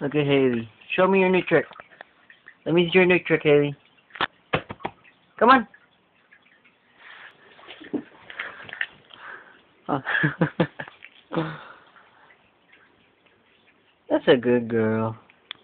Look at Hailey. Show me your new trick. Let me see your new trick, Hailey. Come on. Oh. That's a good girl.